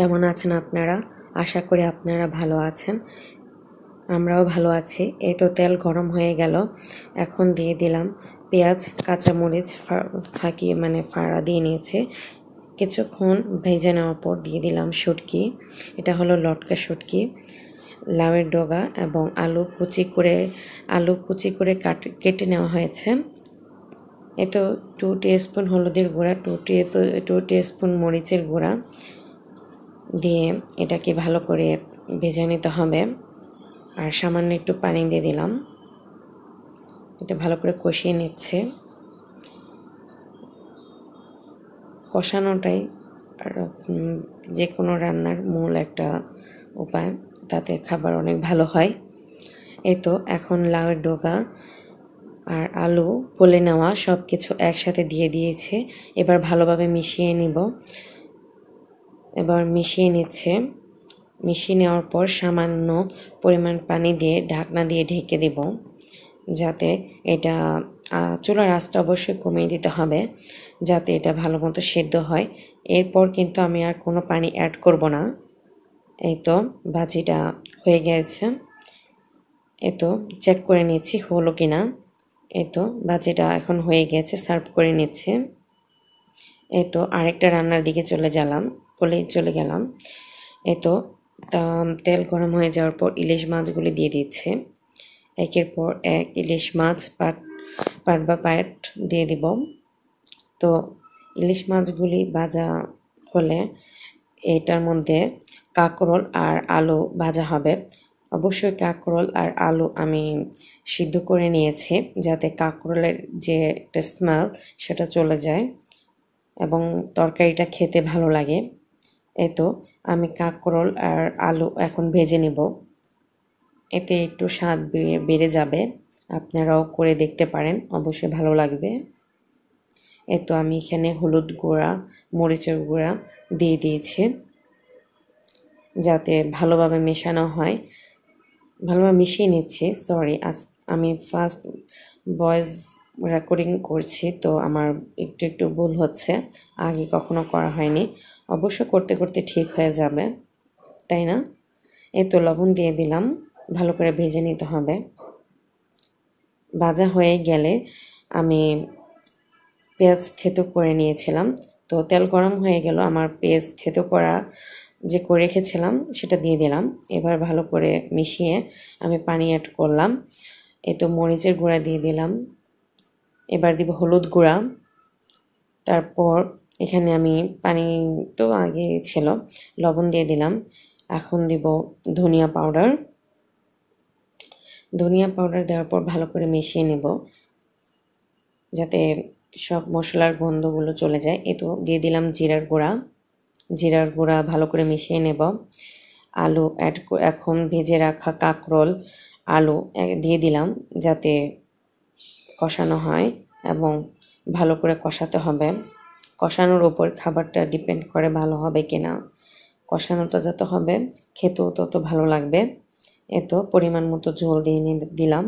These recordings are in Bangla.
কেমন আছেন আপনারা? আশা করি আপনারা ভালো আছেন। আমরাও ভালো আছি। এই তো তেল গরম হয়ে গেল। এখন দিয়ে দিলাম পেঁয়াজ, কাঁচামরিচ ফাঁকিয়ে মানে ফাড়া দিয়ে নিয়েছে। কিছুক্ষণ ভেজে নেওয়ার পর দিয়ে দিলাম শুটকি। এটা হলো লটকা শুটকি, লাউয়ের ডগা এবং আলু কুচি করে, আলু কুচি করে কাট, কেটে নেওয়া হয়েছে। এ তো টু স্পুন হলুদের গুঁড়া two tea two teaspoon মরিচের গুঁড়া। দিয়ে এটাকে ভালো করে ভেজে নিতে হবে। আর সামান্য একটু পানি দিয়ে দিলাম। এটা ভালো করে কষিয়ে নিচ্ছে। কষানোটাই যে কোনো রান্নার মূল একটা উপায়। তাতে খাবার অনেক ভালো হয়। এ তো এখন লাউয়ের ডোকা আর আলু পলে নেওয়া সব কিছু একসাথে দিয়ে দিয়েছে। এবার ভালোভাবে মিশিয়ে নিব। এবার মিশিয়ে নিচ্ছে। মিশিয়ে নেওয়ার পর সামান্য পরিমাণ পানি দিয়ে ঢাকনা দিয়ে ঢেকে দেব, যাতে এটা চুলার আঁচটা অবশ্যই কমিয়ে দিতে হবে, যাতে এটা ভালো মতো সেদ্ধ হয়। এরপর কিন্তু আমি আর কোনো পানি অ্যাড করব না। এই তো ভাজিটা হয়ে গেছে। এই তো চেক করে নিচ্ছি হলো কি না এই তো ভাজিটা এখন হয়ে গেছে, সার্ভ করে নিচ্ছে। এই তো আরেকটা রান্নার দিকে চলে গেলাম বলে চলে গেলাম। এই তো, তেল গরম হয়ে যাওয়ার পর ইলিশ মাছগুলি দিয়ে দিচ্ছে। একের পর এক ইলিশ মাছ পাট পাট বা পাট দিয়ে দিব। তো, ইলিশ মাছগুলি ভাজা হলে এটার মধ্যে কাঁকরোল আর আলু ভাজা হবে। অবশ্যই কাঁকরোল আর আলু আমি সিদ্ধ করে নিয়েছি যাতে কাঁকরোলের যে একটা স্মেল সেটা চলে যায়। এবং তরকারিটা খেতে ভালো লাগে। এই তো আমি কাঁকরোল আর আলু এখন ভেজে নেব। এতে একটু স্বাদ বেড়ে যাবে। আপনারাও করে দেখতে পারেন, অবশ্যই ভালো লাগবে। এ তো আমি এখানে হলুদ গুঁড়া, মরিচের গুঁড়া দিয়ে দিয়েছি। যাতে ভালোভাবে মেশানো হয়। ভালোভাবে মিশিয়ে নিচ্ছি, সরি, আজ আমি ফার্স্ট ভয়েস রেকর্ডিং করছি, তো আমার একটু একটু ভুল হচ্ছে। আগে কখনো করা হয়নি। অবশ্য করতে করতে ঠিক হয়ে যাবে, তাই না? এই তো লবণ দিয়ে দিলাম, ভালো করে ভেজে নিতে হবে। ভাজা হয়ে গেলে আমি পেঁয়াজ থেতো করে নিয়েছিলাম। তো তেল গরম হয়ে গেল, আমার পেঁয়াজ থেতো করা যে করে রেখেছিলাম, সেটা দিয়ে দিলাম। এবার ভালো করে মিশিয়ে আমি পানি অ্যাড করলাম। এ তো মরিচের গুঁড়া দিয়ে দিলাম। এবার দিব হলুদ গুঁড়া। তারপর এখানে আমি পানি তো আগে ছিল, লবণ দিয়ে দিলাম। এখন দিব ধনিয়া পাউডার। ধনিয়া পাউডার দেওয়ার পর ভালো করে মিশিয়ে নেব, যাতে সব মশলার গন্ধগুলো চলে যায়। এ তো দিয়ে দিলাম জিরার গুঁড়া। জিরার গুঁড়া ভালো করে মিশিয়ে নেব। আলু অ্যাড এখন ভেজে রাখা কাঁকরোল, আলু দিয়ে দিলাম, যাতে কষানো হয় এবং ভালো করে কষাতে হবে। কষানোর ওপর খাবারটা ডিপেন্ড করে ভালো হবে কি না। কষানোটা যত হবে, খেতেও তত ভালো লাগবে। এ তো পরিমাণ মতো ঝোল দিয়ে দিলাম।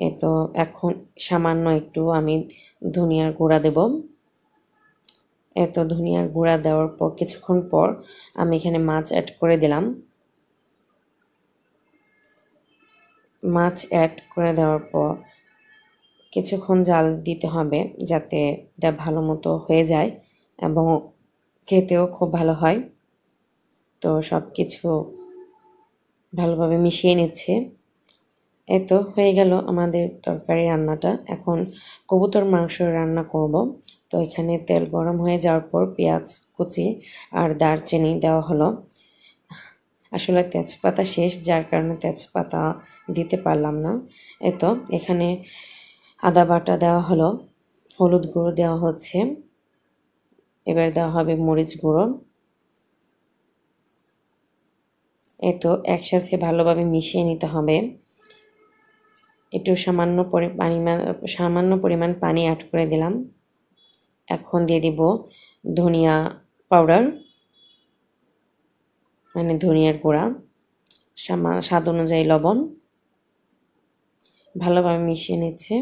এ তো এখন সামান্য একটু আমি ধনিয়ার গুঁড়া দেব। এত ধনিয়ার গুঁড়া দেওয়ার পর, কিছুক্ষণ পর আমি এখানে মাছ অ্যাড করে দিলাম। মাছ অ্যাড করে দেওয়ার পর কিছুক্ষণ জাল দিতে হবে যাতে এটা ভালো মতো হয়ে যায় এবং খেতেও খুব ভালো হয়। তো সব কিছু ভালোভাবে মিশিয়ে নিচ্ছে। এই তো হয়ে গেল আমাদের তরকারি রান্নাটা। এখন কবুতর মাংস রান্না করব। তো এখানে তেল গরম হয়ে যাওয়ার পর পেঁয়াজ কুচি আর দারচিনি দেওয়া হলো। আসলে তেজপাতা শেষ, যার কারণে তেজপাতা দিতে পারলাম না। এই তো এখানে আদা বাটা দেওয়া হলো, হলুদ গুঁড়ো দেওয়া হচ্ছে, এবার দেওয়া হবে মরিচ গুঁড়ো। এ তো একসাথে ভালোভাবে মিশিয়ে নিতে হবে। একটু সামান্য পরি পানি সামান্য পরিমাণ পানি অ্যাড করে দিলাম। এখন দিয়ে দিব ধনিয়া পাউডার মানে ধনিয়ার গুঁড়া স্বাদ অনুযায়ী লবণ। ভালোভাবে মিশিয়ে নিচ্ছে।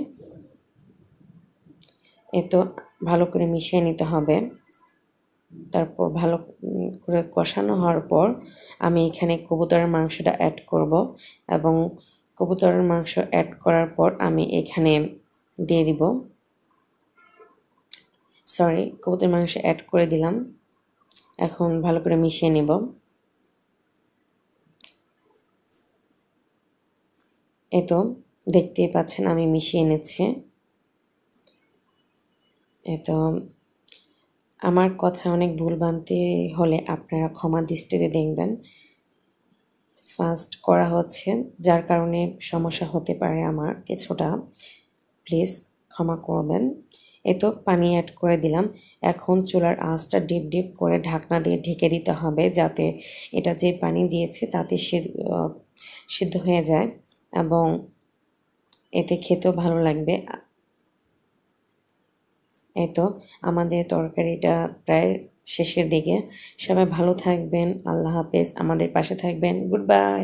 তো ভালো করে মিশিয়ে নিতে হবে। তারপর ভালো করে কষানো হওয়ার পর আমি এখানে কবুতরের মাংসটা অ্যাড করব এবং কবুতরের মাংস অ্যাড করার পর আমি এখানে দিয়ে দিব। সরি কবুতরের মাংস অ্যাড করে দিলাম। এখন ভালো করে মিশিয়ে নিব। এ তো দেখতেই পাচ্ছেন আমি মিশিয়ে নিচ্ছি। এ তো আমার কথায় অনেক ভুল বানতে হলে আপনারা ক্ষমা দৃষ্টিতে দেখবেন। ফার্স্ট করা হচ্ছে, যার কারণে সমস্যা হতে পারে আমার কিছুটা। প্লিজ ক্ষমা করবেন। তো পানি অ্যাড করে দিলাম। এখন চুলার আঁচটা ডিপ ডিপ করে ঢাকনা দিয়ে ঢেকে দিতে হবে যাতে এটা যে পানি দিয়েছে তাতে সিদ্ধ হয়ে যায় এবং এতে খেতেও ভালো লাগবে। এই তো, আমাদের তরকারিটা প্রায় শেষের দিকে। সবাই ভালো থাকবেন, আল্লাহ হাফেজ। আমাদের পাশে থাকবেন। Good bye